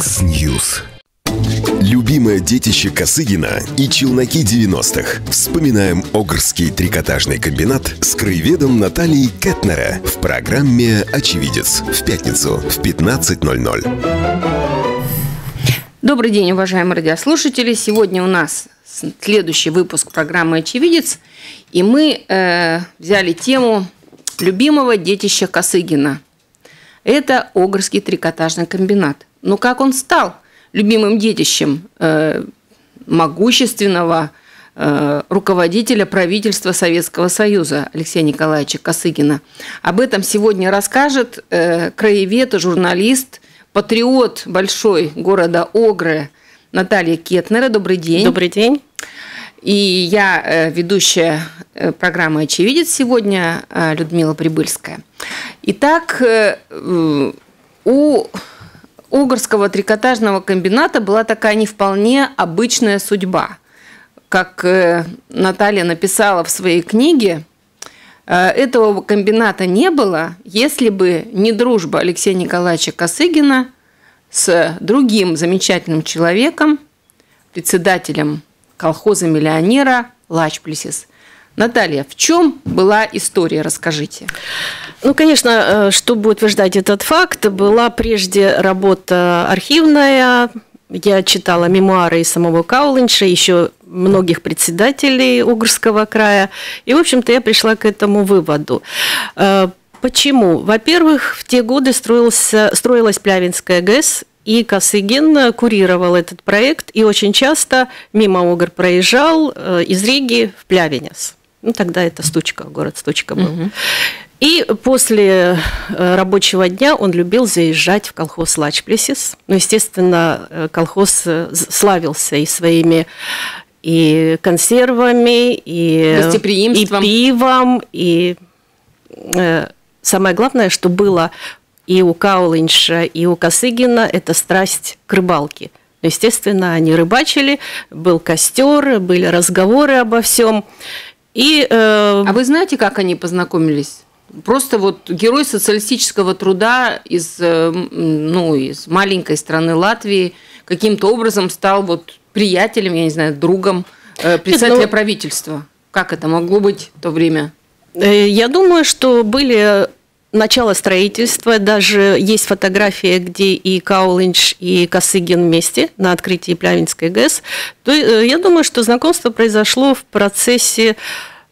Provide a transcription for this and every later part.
X-News. Любимое детище Косыгина и челноки 90-х. Вспоминаем Огрский трикотажный комбинат с краеведом Натальей Кетнера в программе «Очевидец» в пятницу в 15.00. Добрый день, уважаемые радиослушатели. Сегодня у нас следующий выпуск программы «Очевидец», и мы э, взяли тему любимого детища Косыгина. Это Огрский трикотажный комбинат. Но как он стал любимым детищем э, могущественного э, руководителя правительства Советского Союза Алексея Николаевича Косыгина. Об этом сегодня расскажет э, краевед, журналист, патриот большой города Огры Наталья Кетнера. Добрый день. Добрый день. И я э, ведущая программы «Очевидец» сегодня, Людмила Прибыльская. Итак, у Угорского трикотажного комбината была такая не вполне обычная судьба. Как Наталья написала в своей книге, этого комбината не было, если бы не дружба Алексея Николаевича Косыгина с другим замечательным человеком, председателем колхоза миллионера Лачплесис. Наталья, в чем была история, расскажите. Ну, конечно, э, чтобы утверждать этот факт, была прежде работа архивная, я читала мемуары самого Каулинша, еще многих председателей Угорского края. И, в общем-то, я пришла к этому выводу. Э, почему? Во-первых, в те годы строился, строилась Плявинская ГЭС, и Косыгин курировал этот проект, и очень часто мимо Огр проезжал э, из Риги в Плявенес. Ну, тогда это Стучка, город Стучка был. Угу. И после э, рабочего дня он любил заезжать в колхоз Лачплесис. Ну, естественно, э, колхоз славился и своими и консервами, и, и пивом, и э, самое главное, что было и у Каулинша, и у Косыгина это страсть к рыбалке. Естественно, они рыбачили, был костер, были разговоры обо всем. И, э... А вы знаете, как они познакомились? Просто вот герой социалистического труда из, э, ну, из маленькой страны Латвии каким-то образом стал вот приятелем, я не знаю, другом э, председателя Нет, ну... правительства. Как это могло быть в то время? Э, я думаю, что были начало строительства. Даже есть фотография, где и Каулинч, и Косыгин вместе на открытии Плявинской ГЭС. То, э, я думаю, что знакомство произошло в процессе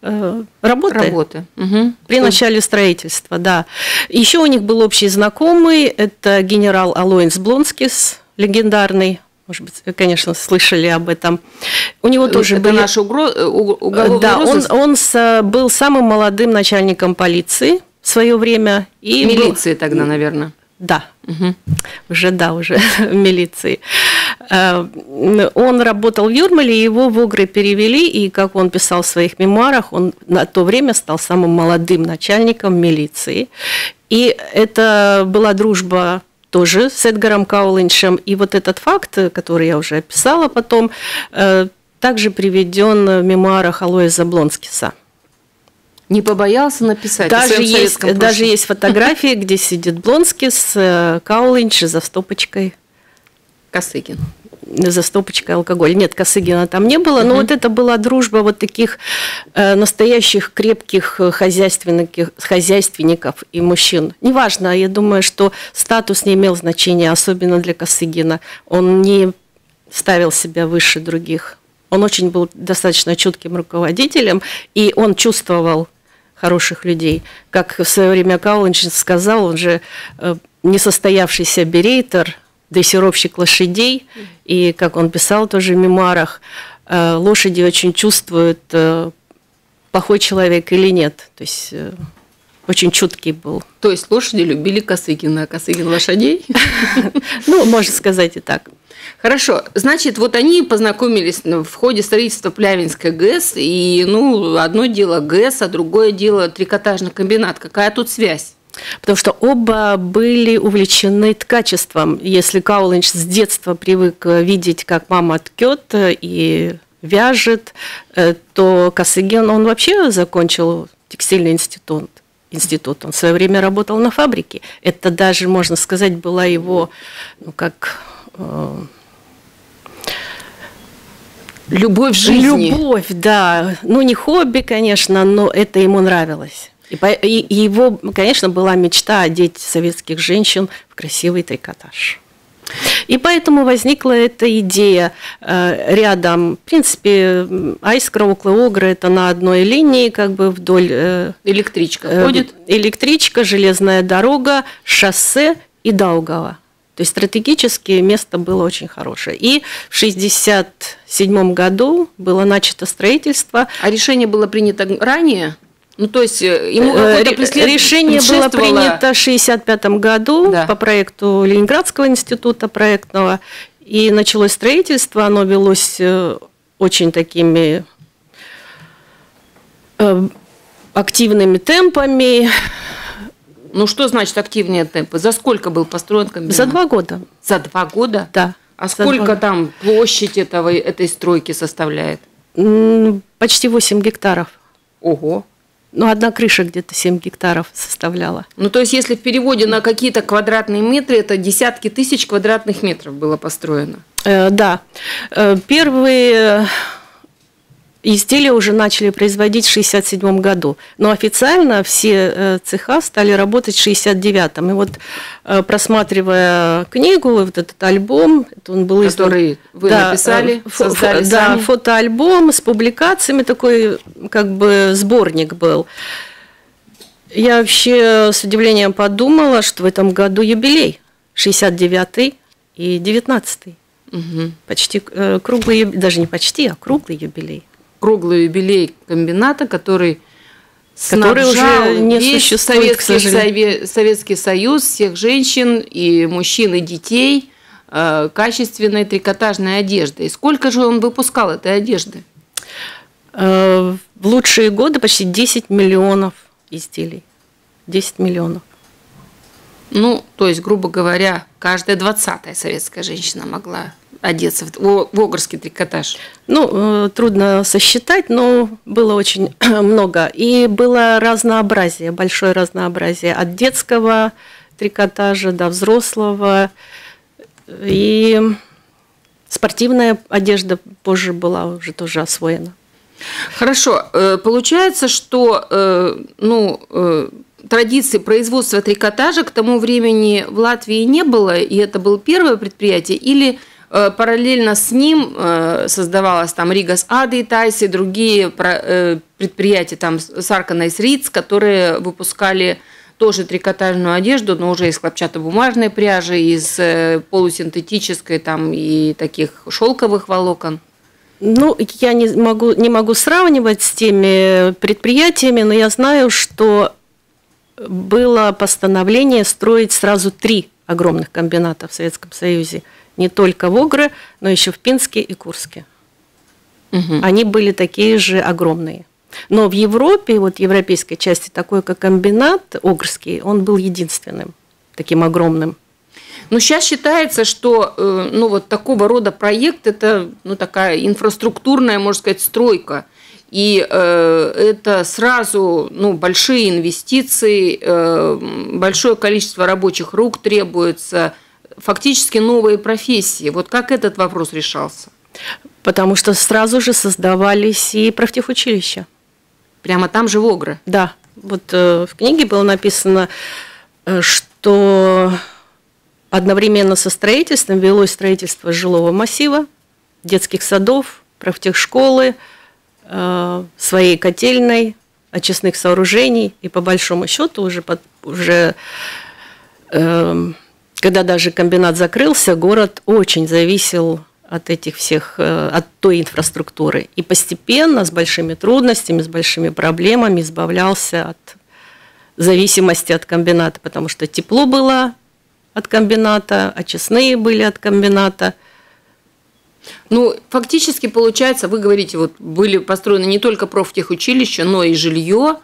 э, работы. Работы. Угу. При начале строительства, да. Еще у них был общий знакомый, это генерал Алоинс Блонскис, легендарный может быть, вы, конечно, слышали об этом. У него тоже это были... наш угро... уголовный Да, он, он был самым молодым начальником полиции в свое время. И Милиции был... тогда, наверное. Да, угу. уже да, уже в милиции. Э, он работал в Юрмале, его в Огры перевели, и, как он писал в своих мемуарах, он на то время стал самым молодым начальником милиции. И это была дружба тоже с Эдгаром Каулиншем. И вот этот факт, который я уже описала потом, э, также приведен в мемуарах Алоя Заблонскиса. Не побоялся написать даже есть, даже есть фотографии, где сидит Блонский с э, Каулинч за стопочкой. Косыгин. За стопочкой алкоголя. Нет, Косыгина там не было, но вот это была дружба вот таких э, настоящих крепких хозяйственников, хозяйственников и мужчин. Неважно, я думаю, что статус не имел значения, особенно для Косыгина. Он не ставил себя выше других. Он очень был достаточно чутким руководителем, и он чувствовал хороших людей. Как в свое время Каулинчин сказал, он же э, несостоявшийся берейтер, дрессировщик лошадей, и, как он писал тоже в мемуарах, э, лошади очень чувствуют, э, плохой человек или нет. То есть очень чуткий был. То есть лошади любили Косыгина, а Косыгин лошадей? Ну, можно сказать и так. Хорошо, значит, вот они познакомились в ходе строительства Плявинской ГЭС, и, ну, одно дело ГЭС, а другое дело трикотажный комбинат. Какая тут связь? Потому что оба были увлечены ткачеством. Если Каулинч с детства привык видеть, как мама ткет и вяжет, э, то Косыгин, он вообще закончил текстильный институт институт. Он в свое время работал на фабрике. Это даже, можно сказать, была его, ну, как Любовь в жизни. Любовь, да. Ну, не хобби, конечно, но это ему нравилось. И, и его, конечно, была мечта одеть советских женщин в красивый трикотаж. И поэтому возникла эта идея э, рядом. В принципе, Айскра около Огра это на одной линии, как бы вдоль... Э, электричка э, ходит? Электричка, железная дорога, шоссе и Даугава. То есть стратегически место было очень хорошее. И в 1967 году было начато строительство. А решение было принято ранее? Ну, то есть э, ему э, преслед... Решение было принято в 1965 году да. по проекту Ленинградского института проектного. И началось строительство, оно велось э, очень такими активными темпами. Ну, что значит активные темпы? За сколько был построен комбинат? За два года. За два года? Да. А сколько два... там площадь этого, этой стройки составляет? Почти 8 гектаров. Ого. Ну, одна крыша где-то 7 гектаров составляла. Ну, то есть, если в переводе на какие-то квадратные метры, это десятки тысяч квадратных метров было построено. Э, да. Э, первые изделия уже начали производить в 1967 году. Но официально все э, цеха стали работать в 1969. И вот э, просматривая книгу, вот этот альбом, это он был Который издан, вы да, написали, э, создали Да, сами. фотоальбом с публикациями, такой как бы сборник был. Я вообще с удивлением подумала, что в этом году юбилей, 69-й и 19-й. Угу. Почти круглый, даже не почти, а круглый юбилей круглый юбилей комбината, который который уже не весь существует, Советский, Советский Союз, всех женщин и мужчин и детей э, качественной трикотажной одеждой. сколько же он выпускал этой одежды? Э, в лучшие годы почти 10 миллионов изделий. 10 миллионов. Ну, то есть, грубо говоря, каждая двадцатая советская женщина могла одеться в, в огорский трикотаж? Ну, э, трудно сосчитать, но было очень много. И было разнообразие, большое разнообразие от детского трикотажа до взрослого. И спортивная одежда позже была уже тоже освоена. Хорошо. Э, получается, что э, ну, традиции производства трикотажа к тому времени в Латвии не было, и это было первое предприятие, или параллельно с ним э, создавалась там Ригас Адитайс и другие э, предприятия, там Сарканайс Ритс, которые выпускали тоже трикотажную одежду, но уже из хлопчатобумажной пряжи, из полусинтетической там и таких шелковых волокон. Ну, я не могу, не могу сравнивать с теми предприятиями, но я знаю, что было постановление строить сразу три огромных комбината в Советском Союзе – не только в Огры, но еще в Пинске и Курске. Угу. Они были такие же огромные. Но в Европе, вот в европейской части, такой как комбинат Огрский, он был единственным таким огромным. Ну, сейчас считается, что э, ну, вот такого рода проект – это ну, такая инфраструктурная, можно сказать, стройка. И э, это сразу ну, большие инвестиции, э, большое количество рабочих рук требуется – фактически новые профессии. Вот как этот вопрос решался? Потому что сразу же создавались и профтехучилища. Прямо там же в Огры? Да. Вот э, в книге было написано, э, что одновременно со строительством велось строительство жилого массива, детских садов, профтехшколы, э, своей котельной, очистных сооружений. И по большому счету уже, под, уже э, когда даже комбинат закрылся, город очень зависел от этих всех, э, от той инфраструктуры. И постепенно, с большими трудностями, с большими проблемами избавлялся от зависимости от комбината, потому что тепло было от комбината, очистные были от комбината. Ну, фактически получается, вы говорите, вот были построены не только профтехучилища, но и жилье,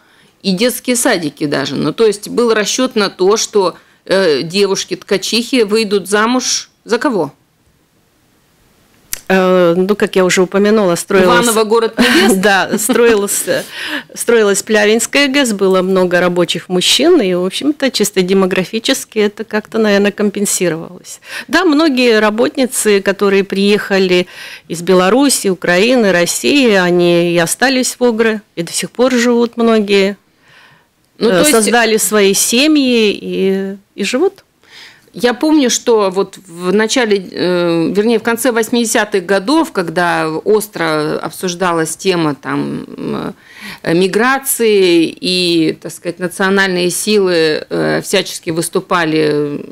и детские садики даже. Ну, то есть был расчет на то, что э, девушки-ткачихи выйдут замуж за кого? Э, ну, как я уже упомянула, строилась... Иваново город небес? Да, строилась, строилась Плявинская ГЭС, было много рабочих мужчин, и, в общем-то, чисто демографически это как-то, наверное, компенсировалось. Да, многие работницы, которые приехали из Беларуси, Украины, России, они и остались в Огре, и до сих пор живут многие. Ну, то есть... Создали свои семьи и, и живут. Я помню, что вот в начале, э, вернее, в конце 80-х годов, когда остро обсуждалась тема там э, миграции и, так сказать, национальные силы э, всячески выступали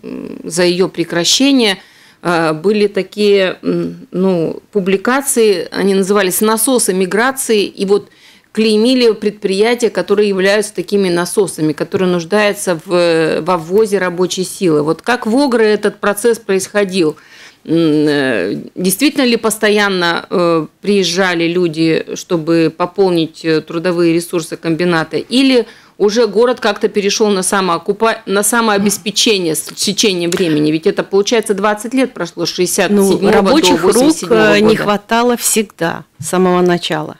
за ее прекращение, были такие ну, публикации, они назывались «Насосы миграции», и вот – клеймили предприятия, которые являются такими насосами, которые нуждаются в, в ввозе рабочей силы. Вот как в Огре этот процесс происходил? Э, действительно ли постоянно э, приезжали люди, чтобы пополнить э, трудовые ресурсы комбината? Или уже город как-то перешел на, самоокупа... на самообеспечение с течением времени? Ведь это, получается, 20 лет прошло, с 67 ну, рабочих до 87 рук года. не хватало всегда, с самого начала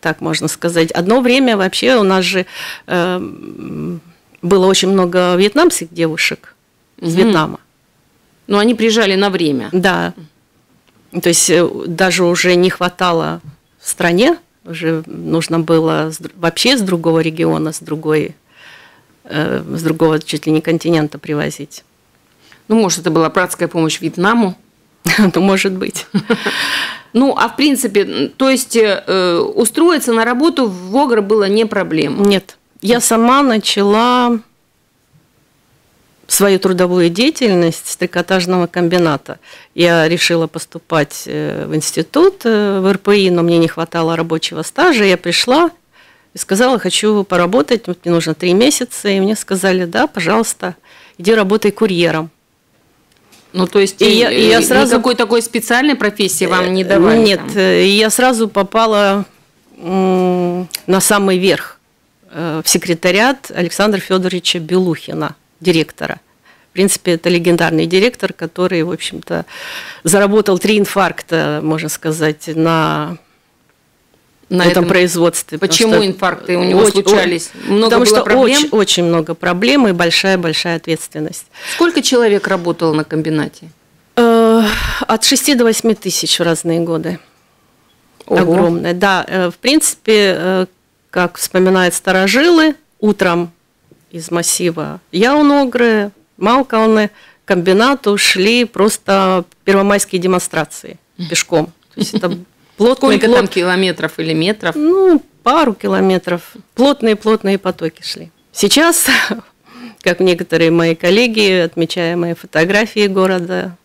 так можно сказать. Одно время вообще у нас же э, было очень много вьетнамских девушек из угу. Вьетнама. Но они приезжали на время. Да. То есть э, даже уже не хватало в стране, уже нужно было вообще с другого региона, с другой, э, с другого чуть ли не континента привозить. Ну, может, это была братская помощь Вьетнаму? Ну, может быть. Ну, а в принципе, то есть э, устроиться на работу в ВОГР было не проблема? Нет. Я сама начала свою трудовую деятельность с трикотажного комбината. Я решила поступать э, в институт, э, в РПИ, но мне не хватало рабочего стажа. Я пришла и сказала, хочу поработать, мне нужно три месяца. И мне сказали, да, пожалуйста, иди работай курьером. Ну, то есть и, и, я, и я сразу... никакой такой специальной профессии вам не давали? Нет, там? Э, я сразу попала на самый верх э, в секретариат Александра Федоровича Белухина, директора. В принципе, это легендарный директор, который, в общем-то, заработал три инфаркта, можно сказать, на на этом, этом производстве. Почему что инфаркты у него очень, случались? Много потому было что проблем? Очень, очень много проблем и большая-большая ответственность. Сколько человек работало на комбинате? Э, от 6 до 8 тысяч в разные годы. Ого. Огромное. Да, э, в принципе, э, как вспоминают старожилы, утром из массива Яуногры, Малкауны, комбинату шли просто первомайские демонстрации пешком. То есть это Плотные, Сколько плот... там километров или метров? Ну, пару километров. Плотные-плотные потоки шли. Сейчас, как некоторые мои коллеги, отмечая мои фотографии города,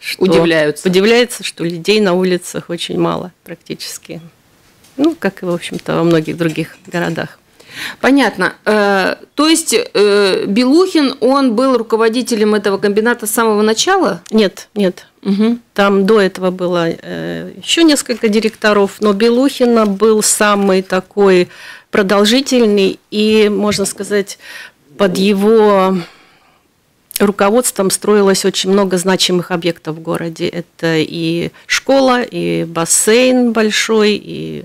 что удивляются. Удивляются, что людей на улицах очень мало практически. Ну, как и, в общем-то, во многих других городах. Понятно. Э, то есть э, Белухин, он был руководителем этого комбината с самого начала? Нет, нет. Угу. Там до этого было э, еще несколько директоров, но Белухина был самый такой продолжительный и, можно сказать, под его руководством строилось очень много значимых объектов в городе. Это и школа, и бассейн большой, и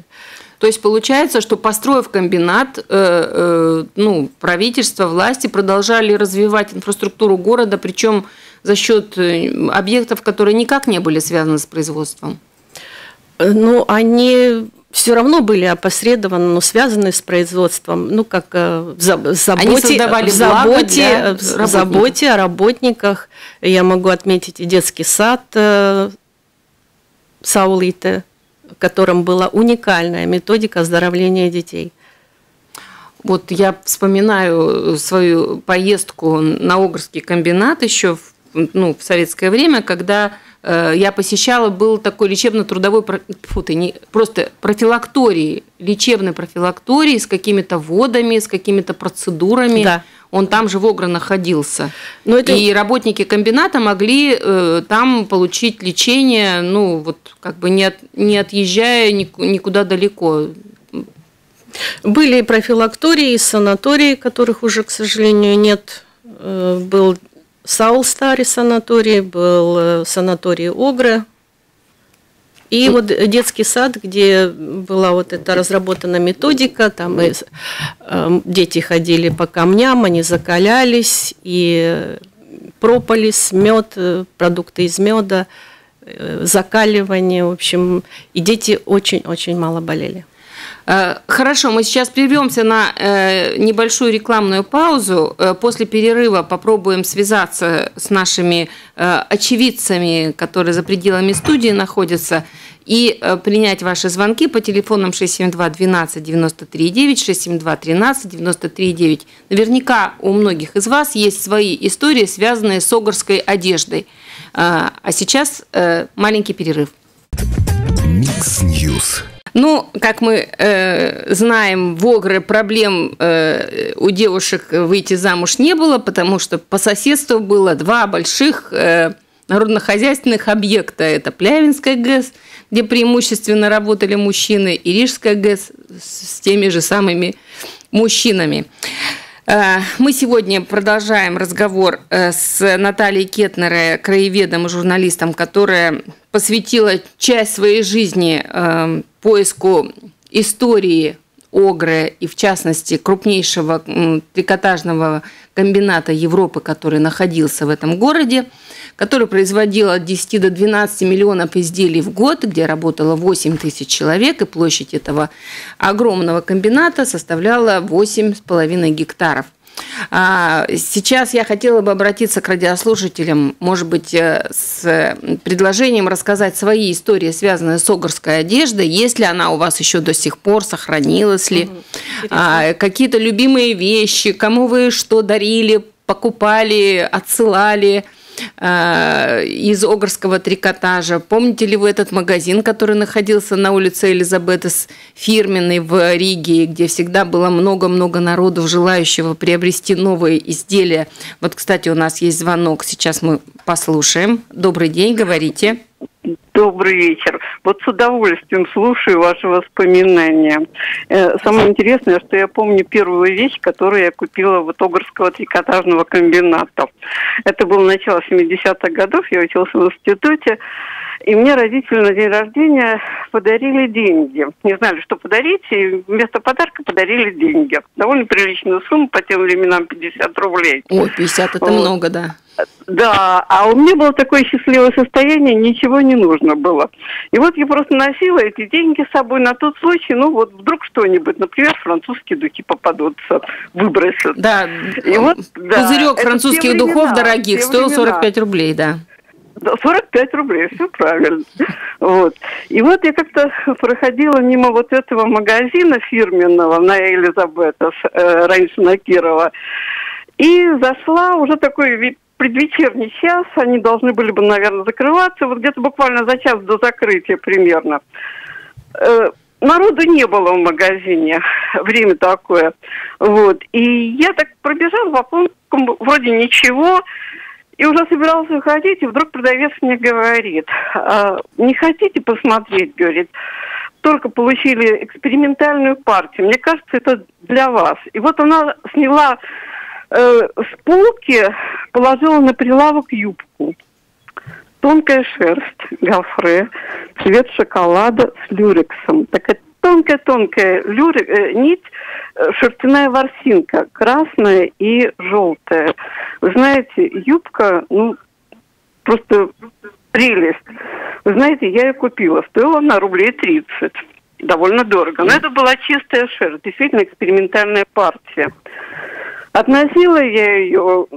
то есть получается, что построив комбинат, э, э, ну, правительство, власти продолжали развивать инфраструктуру города, причем за счет э, объектов, которые никак не были связаны с производством. Ну, они все равно были опосредованно, но связаны с производством, ну, как в заботе, Они создавали в заботе, в заботе о работниках. Я могу отметить и детский сад Саулита, в котором была уникальная методика оздоровления детей. Вот я вспоминаю свою поездку на Огрский комбинат еще в, ну, в советское время, когда э, я посещала, был такой лечебно-трудовой, фу, ты, не, просто профилактории, лечебной профилактории с какими-то водами, с какими-то процедурами. Да он там же в Огре находился. Но это... И работники комбината могли э, там получить лечение, ну, вот как бы не, от, не отъезжая никуда далеко. Были профилактории, санатории, которых уже, к сожалению, нет. Э, был Саул Старый санаторий, был э, санаторий Огры. И вот детский сад, где была вот эта разработана методика, там и, э, дети ходили по камням, они закалялись, и прополис, мед, э, продукты из меда, э, закаливание, в общем, и дети очень-очень мало болели. Э, хорошо, мы сейчас прервемся на э, небольшую рекламную паузу. Э, после перерыва попробуем связаться с нашими очевидцами, которые за пределами студии находятся, и принять ваши звонки по телефонам 672 12 93 9, 672 13 93 9. Наверняка у многих из вас есть свои истории, связанные с огорской одеждой. А сейчас маленький перерыв. Mix News. Ну, как мы э, знаем, в Огре проблем э, у девушек выйти замуж не было, потому что по соседству было два больших э, народно-хозяйственных объекта. Это Плявинская ГЭС, где преимущественно работали мужчины, и Рижская ГЭС с теми же самыми мужчинами. Мы сегодня продолжаем разговор э, с Натальей Кетнере, краеведом и журналистом, которая посвятила часть своей жизни э, поиску истории Огры и, в частности, крупнейшего трикотажного комбината Европы, который находился в этом городе, который производил от 10 до 12 миллионов изделий в год, где работало 8 тысяч человек, и площадь этого огромного комбината составляла 8,5 гектаров – а, сейчас я хотела бы обратиться к радиослушателям, может быть, э, с предложением рассказать свои истории, связанные с огорской одеждой, есть ли она у вас еще до сих пор, сохранилась ли, угу, какие-то любимые вещи, кому вы что дарили, покупали, отсылали – Э, из Огрского трикотажа. Помните ли вы этот магазин, который находился на улице Элизабетес, фирменный в Риге, где всегда было много-много народов, желающего приобрести новые изделия? Вот, кстати, у нас есть звонок, сейчас мы послушаем. Добрый день, говорите. Добрый вечер. Вот с удовольствием слушаю ваши воспоминания. Э, самое интересное, что я помню первую вещь, которую я купила в Огорского трикотажного комбината. Это было начало 70-х годов, я учился в институте. И мне родители на день рождения подарили деньги. Не знали, что подарить, и вместо подарка подарили деньги. Довольно приличную сумму, по тем временам 50 рублей. Ой, 50 это вот. много, да. Да, а у меня было такое счастливое состояние, ничего не нужно было. И вот я просто носила эти деньги с собой на тот случай, ну вот вдруг что-нибудь, например, французские духи попадутся, выбросят. Да, и вот, да, пузырек французских духов дорогих стоил 45 рублей, да. 45 рублей, все правильно. Вот. И вот я как-то проходила мимо вот этого магазина фирменного на Элизабета, э, раньше на Кирова, и зашла уже такой предвечерний час, они должны были бы, наверное, закрываться, вот где-то буквально за час до закрытия примерно. Э, народу не было в магазине, время такое. Вот. И я так пробежала по полкам, вроде ничего, и уже собирался уходить, и вдруг продавец мне говорит, «А, не хотите посмотреть, говорит, только получили экспериментальную партию. Мне кажется, это для вас. И вот она сняла э, с полки, положила на прилавок юбку. Тонкая шерсть, гофре, цвет шоколада с люрексом. Такая тонкая-тонкая люрик, э, нить, э, шерстяная ворсинка, красная и желтая. Вы знаете, юбка, ну, просто прелесть. Вы знаете, я ее купила, стоила она рублей 30. Довольно дорого. Но это была чистая шерсть, действительно экспериментальная партия. Относила я ее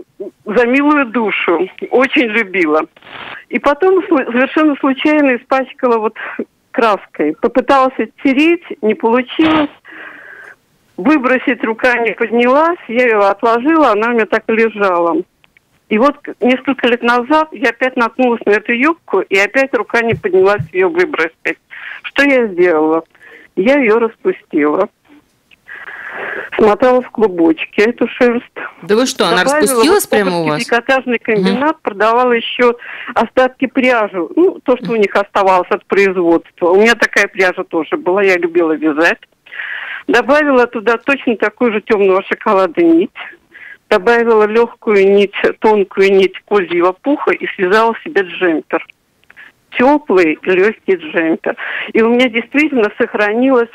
за милую душу, очень любила. И потом совершенно случайно испачкала вот краской. Попыталась оттереть, не получилось. Выбросить рука не поднялась, я ее отложила, она у меня так и лежала. И вот несколько лет назад я опять наткнулась на эту юбку, и опять рука не поднялась ее выбросить. Что я сделала? Я ее распустила смотала в клубочки эту шерсть. Да вы что, она Добавила распустилась прямо у вас? Трикотажный комбинат угу. продавал еще остатки пряжи, ну, то, что у них оставалось от производства. У меня такая пряжа тоже была, я любила вязать. Добавила туда точно такую же темного шоколада нить. Добавила легкую нить, тонкую нить козьего пуха и связала себе джемпер. теплый, легкий джемпер. И у меня действительно сохранилось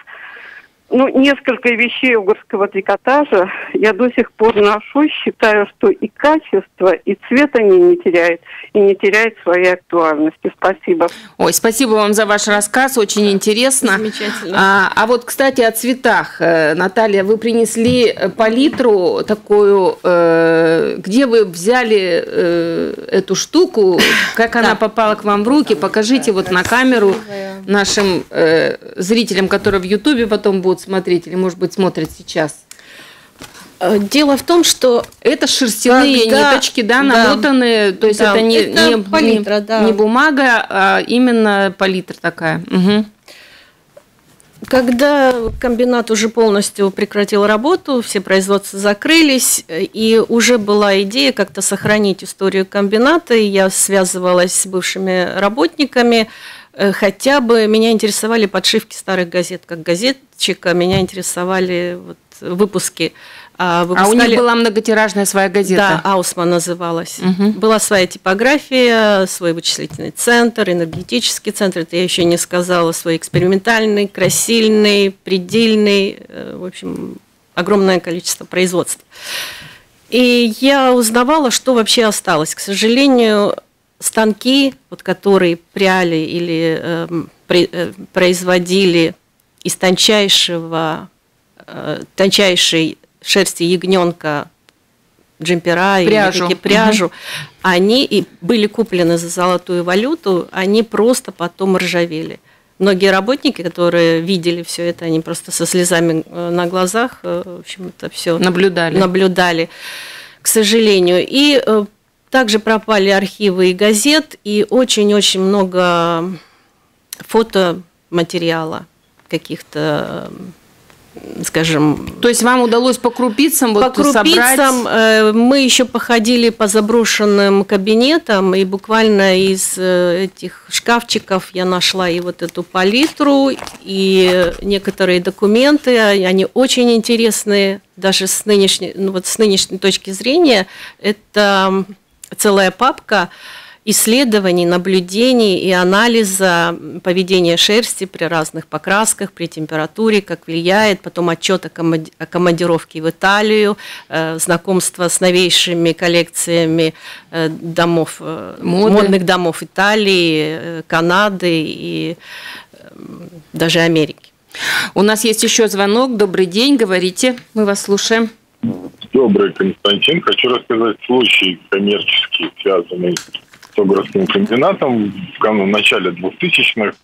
ну, несколько вещей угорского трикотажа я до сих пор ношу, считаю, что и качество, и цвет они не теряют, и не теряют своей актуальности. Спасибо. Ой, спасибо вам за ваш рассказ, очень интересно. Замечательно. А, а вот, кстати, о цветах. Э, Наталья, вы принесли палитру такую, э, где вы взяли э, эту штуку, как она попала к вам в руки, покажите вот на камеру нашим э, зрителям, которые в Ютубе потом будут смотреть, или, может быть, смотрят сейчас. Э, Дело в том, что Это шерстяные Когда- ниточки, да, да. намотанные, то есть Да, это, не, это не, палитра, не- да. не бумага, а именно палитра такая. Мгм. Когда комбинат уже полностью прекратил работу, все производства закрылись, и уже была идея как-то сохранить историю комбината, и я связывалась с бывшими работниками, хотя бы меня интересовали подшивки старых газет, как газетчика, меня интересовали вот выпуски. А, А у выпускали- них была многотиражная своя газета. Да, Аусман называлась. Мгм. Была своя типография, свой вычислительный центр, энергетический центр, это я еще не сказала, свой экспериментальный, красильный, предельный, э, в общем, огромное количество производств. И я узнавала, что вообще осталось. К сожалению, станки, вот, которые пряли или эм, при- э, производили из тончайшего, э, тончайшей шерсти ягненка джемпера Пряжу. или пряжу, они и были куплены за золотую валюту, они просто потом ржавели. Многие работники, которые видели все это, они просто со слезами э, на глазах, э, в общем, это все Наблюдали. наблюдали, к сожалению. И э, также пропали архивы и газет, и очень-очень много фотоматериала каких-то, э, скажем, То есть вам удалось по крупицам вот по собрать... крупицам э, мы еще походили по заброшенным кабинетам, и буквально из э, этих шкафчиков я нашла и вот эту палитру, и некоторые документы, они очень интересные, даже с нынешней, ну вот с нынешней точки зрения, это целая папка исследований, наблюдений и анализа поведения шерсти при разных покрасках, при температуре, как влияет, потом отчет о команди- о командировке в Италию, э, знакомство с новейшими коллекциями э, домов, э, Моды. модных домов Италии, Канады и э, даже Америки. У нас есть еще звонок. Добрый день, говорите. Мы вас слушаем. Добрый, Константин. Хочу рассказать случай коммерческий, связанный с Огровским комбинатом. В начале 2000-х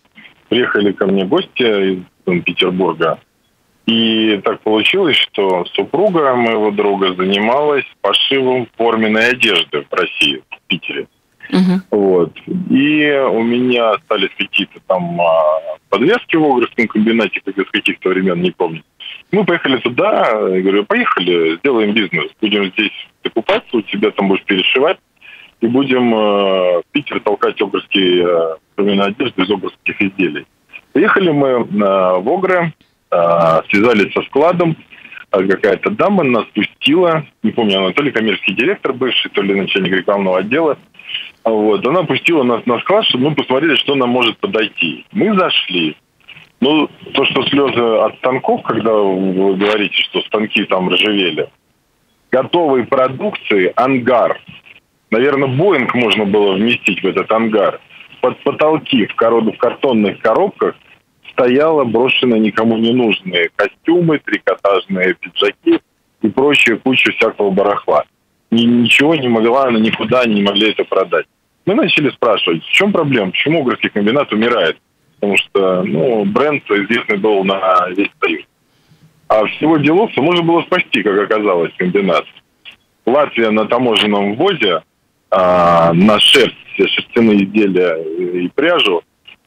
приехали ко мне гости из Петербурга. И так получилось, что супруга моего друга занималась пошивом форменной одежды в России, в Питере. Мгм. Вот. И у меня остались какие-то там а, подвески в Огревском комбинате, как из каких-то времен, не помню. Мы поехали туда, я говорю, поехали, сделаем бизнес. Будем здесь закупаться, у тебя там будешь перешивать. И будем э, в Питер толкать огрские э, одежду из огрских изделий. Приехали мы э, в Огры, э, связались со складом. А Какая-то дама нас пустила, не помню, она то ли коммерческий директор бывший, то ли начальник рекламного отдела. Вот. Она пустила нас на склад, чтобы мы посмотрели, что нам может подойти. Мы зашли. Ну, то, что слезы от станков, когда вы говорите, что станки там ржавели, готовой продукции ангар. Наверное, Боинг можно было вместить в этот ангар. Под потолки в, коро- в картонных коробках стояло брошено никому не нужные костюмы, трикотажные пиджаки и прочая куча всякого барахла. Ни- ничего не могла, она никуда не могли это продать. Мы начали спрашивать, в чем проблема, почему Угорский комбинат умирает? Потому что ну, бренд известный был на весь Союз. А всего деловца можно было спасти, как оказалось, комбинат. Латвия на таможенном ввозе а, на шерсть, шерстяные изделия и пряжу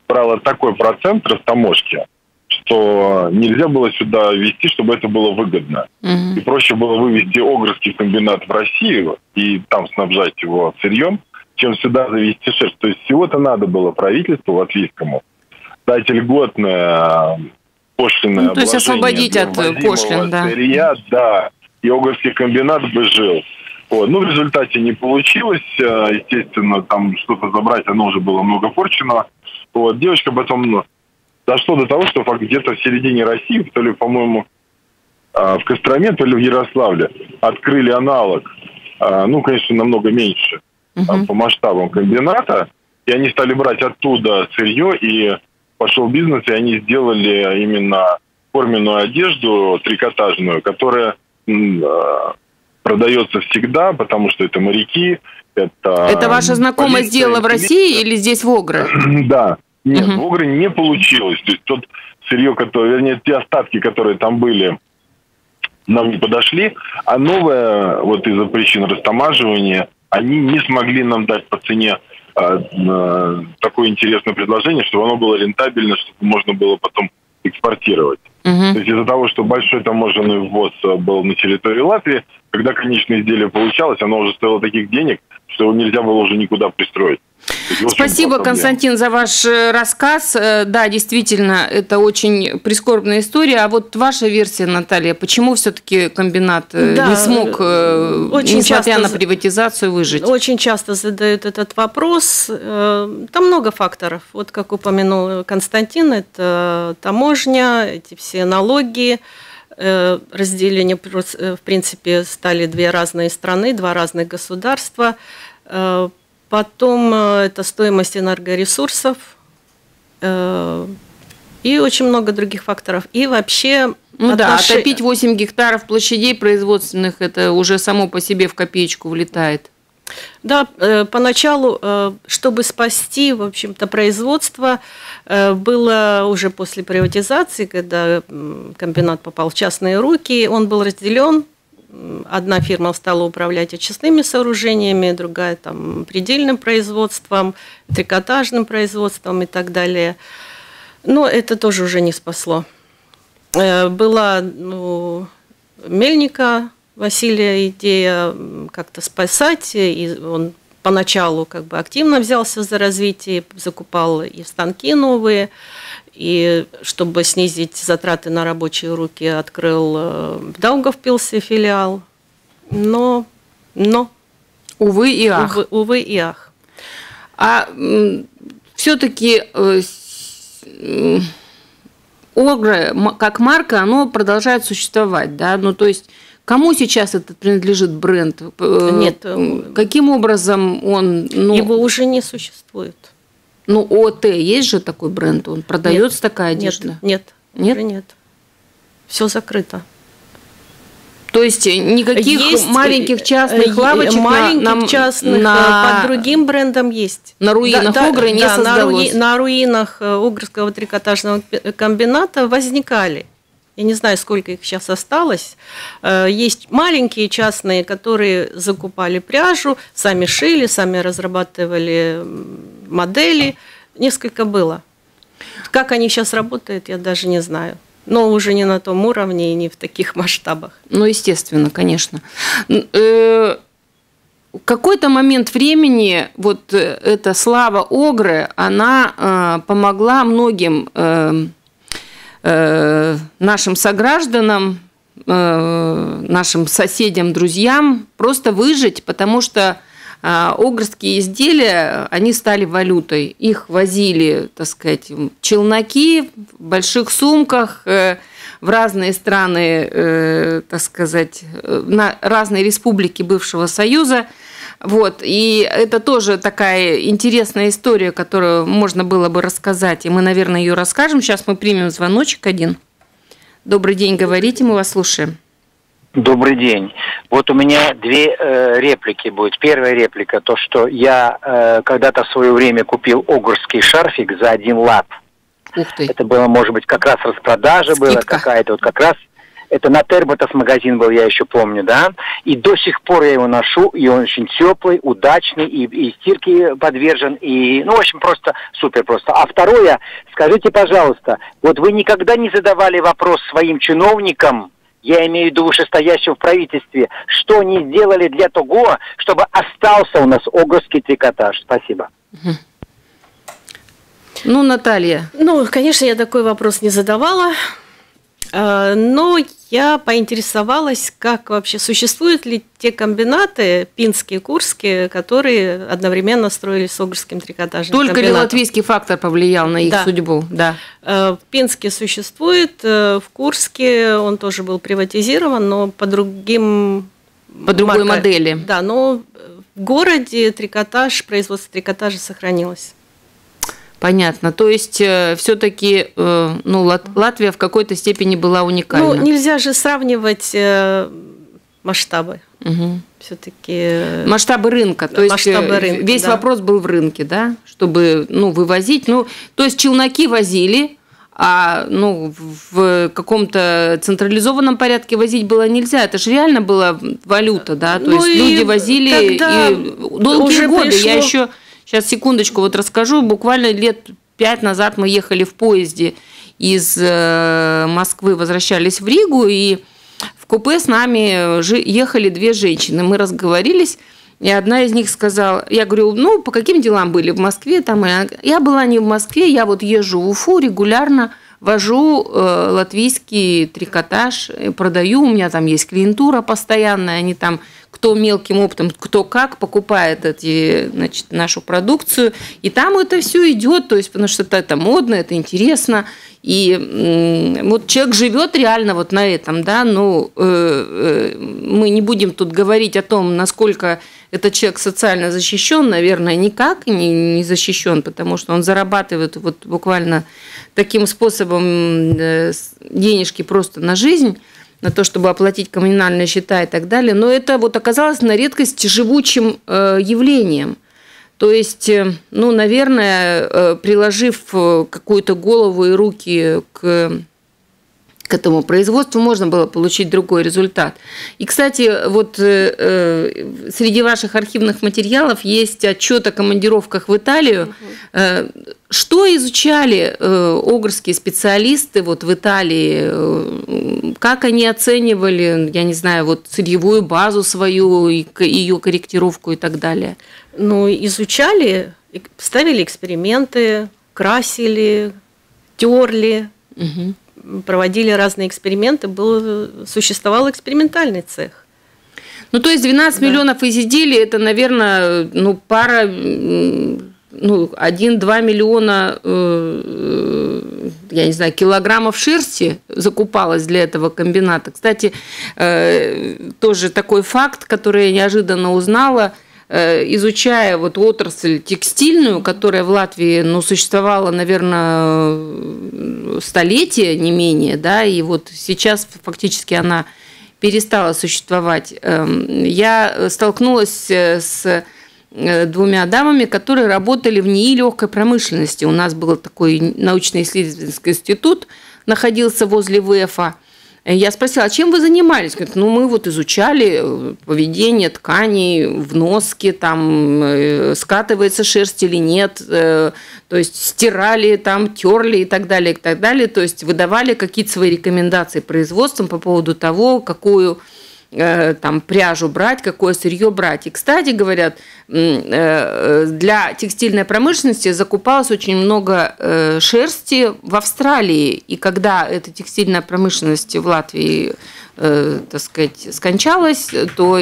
брала такой процент растаможки, что нельзя было сюда везти, чтобы это было выгодно. Мгм. И проще было вывести Огрский комбинат в Россию и там снабжать его сырьем, чем сюда завести шерсть. То есть всего-то надо было правительству латвийскому дать льготное пошлинное Ну, то есть освободить от, э, пошлин, да. сырья, да. И Огрский комбинат бы жил. Вот. Ну, в результате не получилось. Э, естественно, там что-то забрать, оно уже было много порчено. Вот. Девочка потом ну, дошло до того, что где-то в середине России, то ли, по-моему, в Костроме, то ли в Ярославле, открыли аналог, ну, конечно, намного меньше uh-huh. по масштабам комбината, и они стали брать оттуда сырье, и пошел бизнес, и они сделали именно форменную одежду трикотажную, которая продается всегда, потому что это моряки, это... Это ваша знакомая сделала в России или здесь в Огре? Да. Нет, угу. в Огре не получилось. То есть тот сырье, которое, вернее, те остатки, которые там были, нам не подошли, а новое, вот из-за причин растамаживания, они не смогли нам дать по цене э, такое интересное предложение, чтобы оно было рентабельно, чтобы можно было потом экспортировать. Угу. То есть из-за того, что большой таможенный ввоз был на территории Латвии, когда конечное изделие получалось, оно уже стоило таких денег, что его нельзя было уже никуда пристроить. Спасибо, Константин, за ваш э, рассказ. Э, да, действительно, это очень прискорбная история. А вот ваша версия, Наталья, почему все-таки комбинат э, да, не смог, очень несмотря часто, на приватизацию, выжить? Очень часто задают этот вопрос. Там много факторов. Вот как упомянул Константин, это таможня, эти все налоги, разделение, в принципе, стали две разные страны, два разных государства – Потом э, это стоимость энергоресурсов э, и очень много других факторов. И вообще... Ну отнош... да, отопить 8 гектаров площадей производственных, это уже само по себе в копеечку влетает. Да, э, поначалу, чтобы спасти, в общем-то, производство, было уже после приватизации, когда комбинат попал в частные руки, он был разделен одна фирма стала управлять очистными сооружениями, другая там предельным производством, трикотажным производством и так далее. Но это тоже уже не спасло. Э, была ну, Мельника Василия идея как-то спасать, и он поначалу как бы активно взялся за развитие, закупал и станки новые, и чтобы снизить затраты на рабочие руки, открыл э, в Даугавпилсе филиал. Но, но... Увы и ах. Увы, увы и ах. А все-таки э, Огра как марка, оно продолжает существовать, да? Ну, то есть Кому сейчас это принадлежит бренд? Э, Нет. Каким образом он... Ну... Его уже не существует. Ну, ОТ есть же такой бренд, он продается нет, такая одежда? Нет, нет, нет. нет. Все закрыто. То есть никаких есть, маленьких частных лавочек маленьких на, частных на, под другим брендом есть. На руинах да, Угры да, не да, создалось. На, руи, на руинах э, Угрского трикотажного комбината возникали. Я не знаю, сколько их сейчас осталось. Э, есть маленькие частные, которые закупали пряжу, сами шили, сами разрабатывали модели. Несколько было. Как они сейчас работают, я даже не знаю. Но уже не на том уровне и не в таких масштабах. Ну, естественно, конечно. Э, какой-то момент времени вот э, эта слава Огры, она помогла многим Э, нашим согражданам, э, нашим соседям, друзьям просто выжить, потому что э, Огрские изделия, они стали валютой. Их возили, так сказать, челноки в больших сумках в разные страны, так сказать, на разные республики бывшего Союза – вот, и это тоже такая интересная история, которую можно было бы рассказать, и мы, наверное, ее расскажем. Сейчас мы примем звоночек один. Добрый день, говорите, мы вас слушаем. Добрый день. Вот у меня две э, реплики будет. Первая реплика, то, что я э, когда-то в свое время купил огурский шарфик за один лат. Ух ты. Это было, может быть, как раз распродажа Скидка. была какая-то, вот как раз это на Терботас магазин был, я еще помню, да. И до сих пор я его ношу, и он очень теплый, удачный, и, и стирке подвержен, и, ну, в общем, просто супер просто. А второе, скажите, пожалуйста, вот вы никогда не задавали вопрос своим чиновникам, я имею в виду вышестоящим в правительстве, что они сделали для того, чтобы остался у нас огорский трикотаж? Спасибо. Ну, Наталья. Ну, конечно, я такой вопрос не задавала. А, но я поинтересовалась, как вообще существуют ли те комбинаты, пинские, курские, которые одновременно строились с Огрским трикотажным Только комбинатом. ли латвийский фактор повлиял на их да. судьбу? Да. В Пинске существует, в Курске он тоже был приватизирован, но по другим по другой марка. модели. Да, но в городе трикотаж, производство трикотажа сохранилось. Понятно. То есть э, все-таки э, ну, Лат- Латвия в какой-то степени была уникальна. Ну, нельзя же сравнивать э, масштабы. Угу. Все-таки э, масштабы рынка. То масштабы есть э, рынка, весь да. вопрос был в рынке, да, чтобы ну, вывозить. Ну, то есть челноки возили, а ну, в каком-то централизованном порядке возить было нельзя. Это же реально была валюта, да. То ну есть люди возили и долгие годы. Пришло... Я еще Сейчас, секундочку, вот расскажу. Буквально лет пять назад мы ехали в поезде из э, Москвы, возвращались в Ригу, и в купе с нами ехали две женщины. Мы разговорились, и одна из них сказала, я говорю, ну, по каким делам были в Москве? Там, я была не в Москве, я вот езжу в Уфу регулярно, вожу э, латвийский трикотаж, продаю, у меня там есть клиентура постоянная, они там кто мелким опытом, кто как покупает эти, значит, нашу продукцию. И там это все идет, то есть, потому что это, это модно, это интересно. И вот человек живет реально вот на этом, да, ну, э, э, мы не будем тут говорить о том, насколько этот человек социально защищен, наверное, никак не, не защищен, потому что он зарабатывает вот буквально таким способом э, денежки просто на жизнь на то, чтобы оплатить коммунальные счета и так далее. Но это вот оказалось на редкость живучим э, явлением. То есть, э, ну, наверное, э, приложив какую-то голову и руки к к этому производству можно было получить другой результат. И, кстати, вот э, среди ваших архивных материалов есть отчет о командировках в Италию. Угу. Что изучали э, огрские специалисты вот в Италии? Э, как они оценивали, я не знаю, вот сырьевую базу свою, ее корректировку и так далее? Ну, изучали, ставили эксперименты, красили, терли, угу. Проводили разные эксперименты. Был, существовал экспериментальный цех. Ну, то есть 12 да. миллионов изделий – это, наверное, ну, пара ну, 1-2 миллиона, э, я не знаю, килограммов шерсти закупалось для этого комбината. Кстати, э, тоже такой факт, который я неожиданно узнала, э, изучая вот отрасль текстильную, которая в Латвии ну, существовала, наверное, столетия, не менее, да, и вот сейчас фактически она перестала существовать. Эм, я столкнулась с Э, двумя дамами, которые работали в НИИ легкой промышленности. У нас был такой научно-исследовательский институт, находился возле ВЭФа. Я спросила, а чем вы занимались? Говорят, ну, мы вот изучали э, поведение тканей в носке, там, э, скатывается шерсть или нет, то есть стирали, там, терли и так далее, и так далее. То есть выдавали какие-то свои рекомендации производством по поводу того, какую Э, там пряжу брать, какое сырье брать. И, кстати, говорят, э, для текстильной промышленности закупалось очень много э, шерсти в Австралии. И когда эта текстильная промышленность в Латвии так сказать, скончалась, то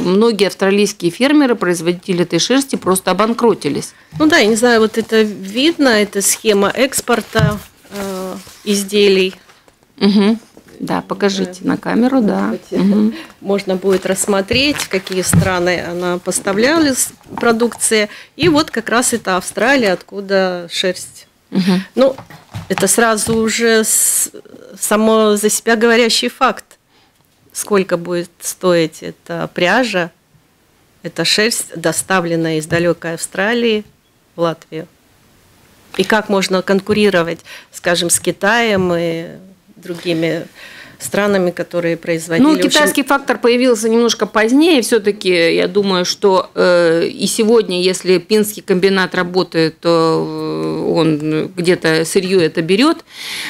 многие австралийские фермеры, производители этой шерсти просто обанкротились. Ну да, я не знаю, вот это видно, это схема экспорта э, изделий. Угу. Да, покажите на камеру, да. Угу. Можно будет рассмотреть, в какие страны она поставляла продукция. И вот как раз это Австралия, откуда шерсть. Угу. Ну, это сразу уже само за себя говорящий факт. Сколько будет стоить эта пряжа, эта шерсть, доставленная из далекой Австралии в Латвию. И как можно конкурировать, скажем, с Китаем и другими странами, которые производили. Ну, китайский общем... фактор появился немножко позднее. Все-таки я думаю, что э, и сегодня, если пинский комбинат работает, то э, он где-то сырье это берет.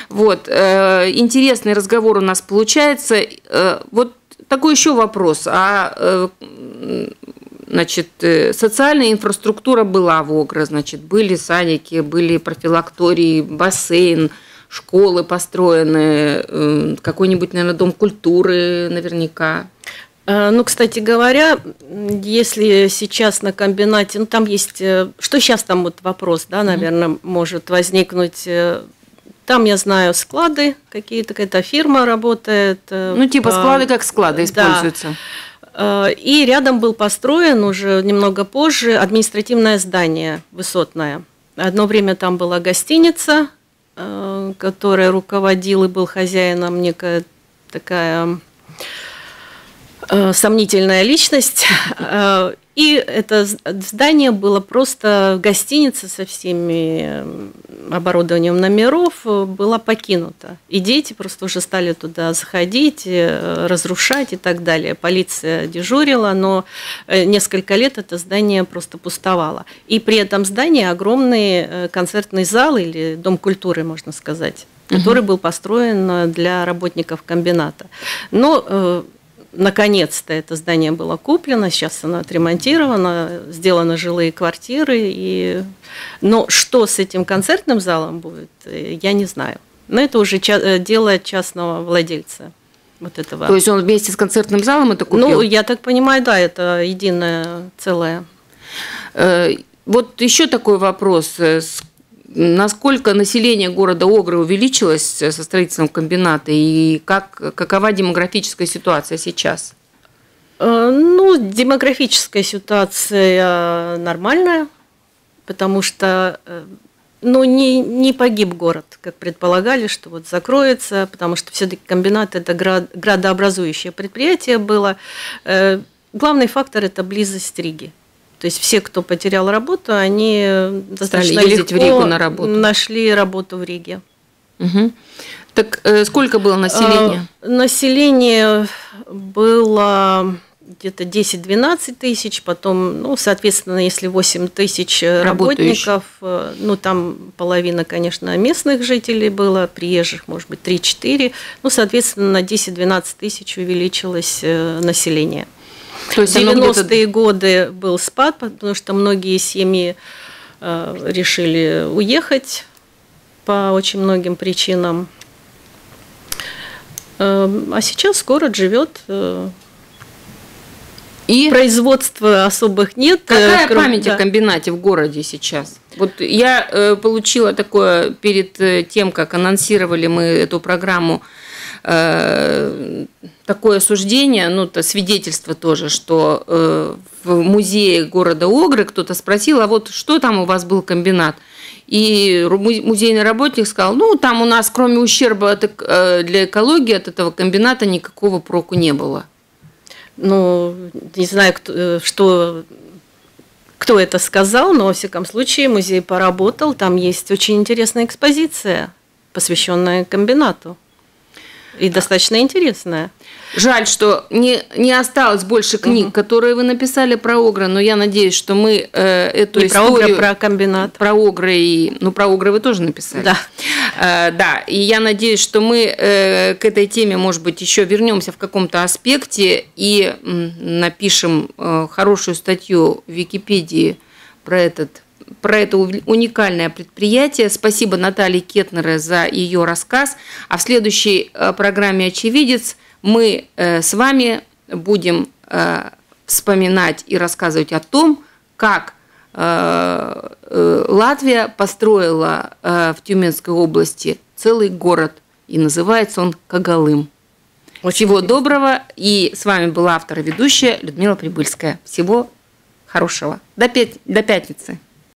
Вот. Э, интересный разговор у нас получается. Э, вот такой еще вопрос. А э, значит, э, социальная инфраструктура была в Огре, значит, были садики, были профилактории, бассейн, школы построены, э, какой-нибудь, наверное, дом культуры наверняка. Э, ну, кстати говоря, если сейчас на комбинате, ну, там есть, э, что сейчас там вот вопрос, да, наверное, mm-hmm. может возникнуть. Там, я знаю, склады какие-то, какая-то фирма работает. Ну, типа склады как склады используются. Да. И рядом был построен уже немного позже административное здание высотное. Одно время там была гостиница, которая руководил и был хозяином некая такая Э, сомнительная личность. Э, и это здание было просто гостиница со всеми оборудованием номеров была покинута. И дети просто уже стали туда заходить, э, разрушать и так далее. Полиция дежурила, но несколько лет это здание просто пустовало. И при этом здании огромный концертный зал или дом культуры, можно сказать который был построен для работников комбината. Но наконец-то это здание было куплено, сейчас оно отремонтировано, сделаны жилые квартиры. И... Но что с этим концертным залом будет, я не знаю. Но это уже ча- дело частного владельца. Вот этого. То есть он вместе с концертным залом это купил? Ну, я так понимаю, да, это единое целое. Э, вот еще такой вопрос. Насколько население города Огры увеличилось со строительством комбината и как, какова демографическая ситуация сейчас? Э, ну, демографическая ситуация нормальная, потому что э, ну, не, не погиб город, как предполагали, что вот закроется, потому что все-таки комбинат это градообразующее предприятие было. Э, главный фактор это близость Риги. То есть все, кто потерял работу, они достаточно легко в Ригу на работу. нашли работу в Риге. Угу. Так э, сколько было населения? Э, население было где-то 10-12 тысяч, потом, ну, соответственно, если 8 тысяч работников, э, ну, там половина, конечно, местных жителей было, приезжих, может быть, 3-4, ну, соответственно, на 10-12 тысяч увеличилось э, население. То есть 90-е годы был спад, потому что многие семьи э, решили уехать по очень многим причинам. Э, а сейчас город живет. Э, и производства особых нет. Какая кроме, память да. о комбинате в городе сейчас? Вот я э, получила такое перед тем, как анонсировали мы эту программу Э, такое суждение, ну, то свидетельство тоже, что э, в музее города Огры кто-то спросил, а вот что там у вас был комбинат? И музейный работник сказал, ну, там у нас кроме ущерба э, для экологии от этого комбината никакого проку не было. Ну, не знаю, кто, что кто это сказал, но, во всяком случае, музей поработал. Там есть очень интересная экспозиция, посвященная комбинату и достаточно интересная. Жаль, что не, не осталось больше книг, угу. которые вы написали про Огра, но я надеюсь, что мы э, эту не историю... про Огра, про комбинат. Про Огры и... Ну, про Огры вы тоже написали. Да. Э, да, и я надеюсь, что мы э, к этой теме, может быть, еще вернемся в каком-то аспекте и напишем э, хорошую статью в Википедии про этот про это уникальное предприятие. Спасибо Наталье Кетнере за ее рассказ. А в следующей э, программе «Очевидец» мы э, с вами будем э, вспоминать и рассказывать о том, как Латвия построила в Тюменской области целый город, и называется он Кагалым. Всего доброго, и с вами была автор и ведущая Людмила Прибыльская. Всего хорошего. До, пят... До пятницы.